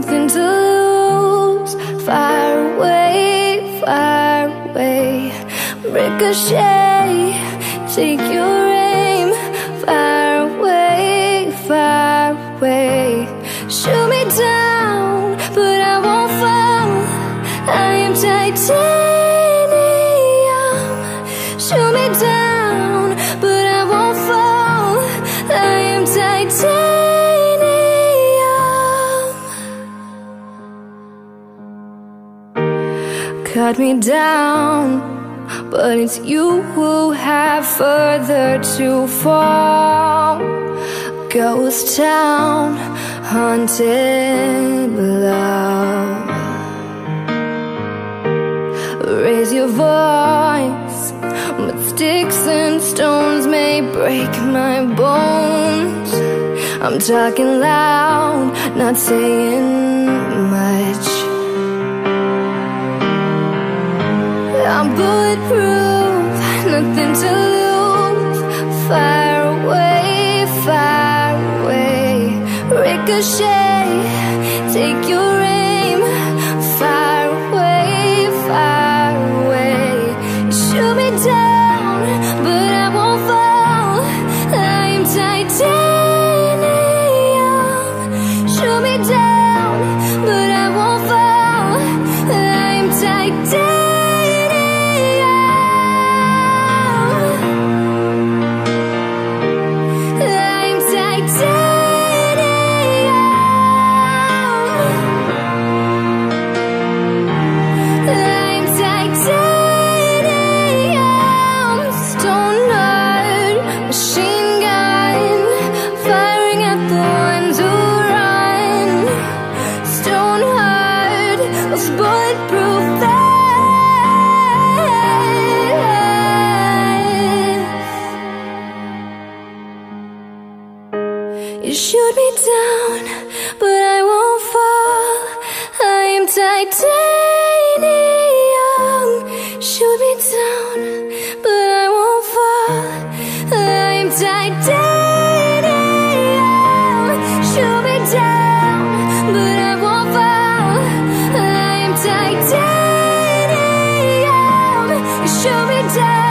Nothing to lose. Fire away, fire away. Ricochet, take your aim. Fire away, fire away. Shoot me down, but I won't fall. I am titanium. Shoot me down, but cut me down But it's you who have further to fall. Ghost town, haunted love. Raise your voice But sticks and stones may break my bones. I'm talking loud, not saying nothing to lose Fire away, fire away. Ricochet, take your aim You shoot me down, but I won't fall. I am titanium. Shoot me down, but I won't fall. I am titanium. Shoot me down, but I won't fall. I am titanium. Shoot me down.